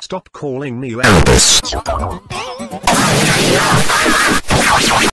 Stop calling me Elvis.